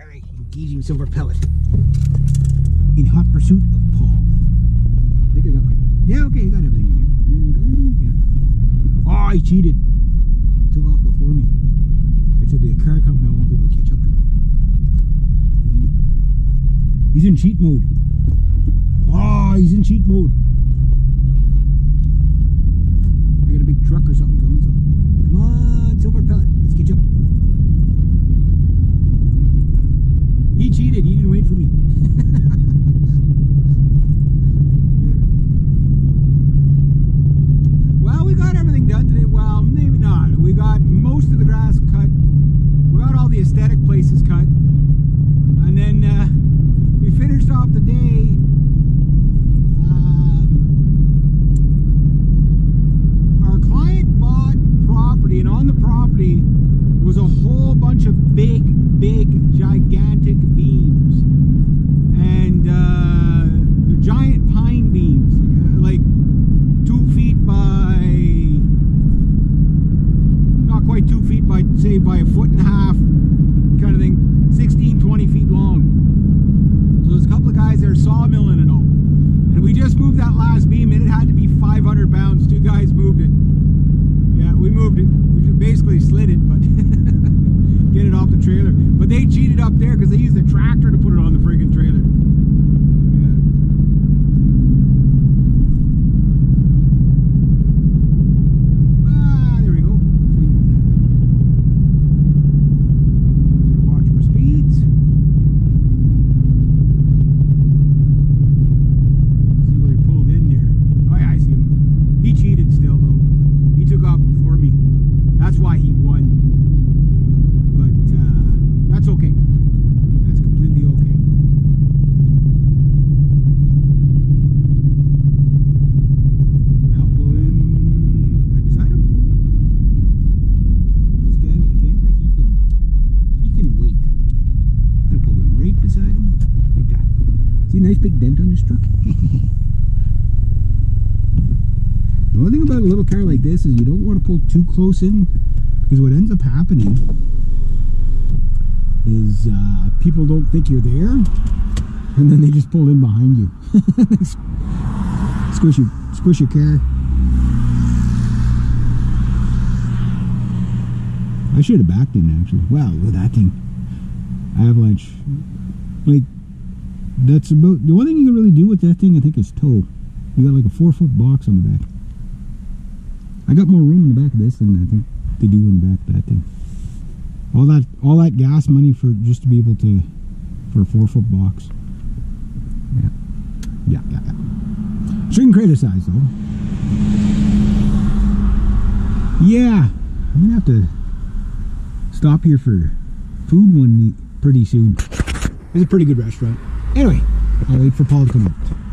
Alright, engaging silver pellet. In hot pursuit of Paul. I think I got my. Yeah, okay, you got everything in here. You got everything? Yeah. Oh, he cheated. Took off before me. I there'll be a car coming, I won't be able to catch up to him. He's in cheat mode. Oh, he's in cheat mode. I got a big truck or something coming. So. Come on, silver pellet. Let's catch up. Cheated. He didn't wait for me. well, we got everything done today. Well, maybe not. We got most of the grass cut. We got all the aesthetic places cut. And then uh, we finished off the day. Um, our client bought property, and on the property was a whole bunch of big, big, gigantic beams. And uh, they're giant pine beams, like two feet by, not quite two feet by, say, by a foot and a half, kind of thing, 16, 20 feet long. So there's a couple of guys there sawmilling and all. And we just moved that last beam, and it had to be 500 pounds. Two guys moved it. Yeah, we moved it. We basically slid it, but get it off the trailer. But they cheated up there because they used a tractor to put it on the friggin' trailer. Yeah. Ah, there we go. Gotta watch my speeds. See where he pulled in there. Oh yeah, I see him. He cheated still though. He took off before me. That's why he won. But uh, that's okay. That's completely okay. Now pull in right beside him. This guy with the camera, he can he can wait. I'm gonna pull in right beside him. Like that. See nice big dent on his truck? The only thing about a little car like this is you don't want to pull too close in because what ends up happening is uh, people don't think you're there and then they just pull in behind you. squish your squish your car. I should have backed in actually. Wow, with that thing. Avalanche. Like that's about the only thing you can really do with that thing I think is tow. You got like a four foot box on the back. I got more room in the back of this than I think they do in the back of that thing. All that all that gas money for just to be able to for a four foot box. Yeah. Yeah, yeah, yeah. Shouldn't criticize though. Yeah. I'm gonna have to stop here for food one pretty soon. It's a pretty good restaurant. Anyway, I'll wait for Paul to come out.